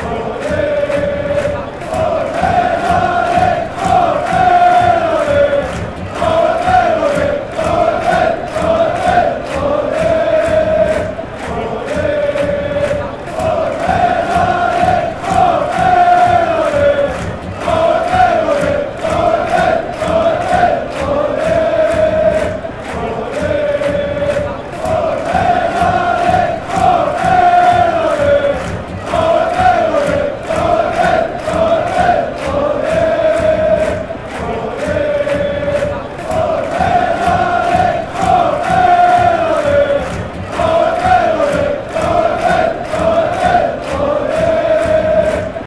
Hey!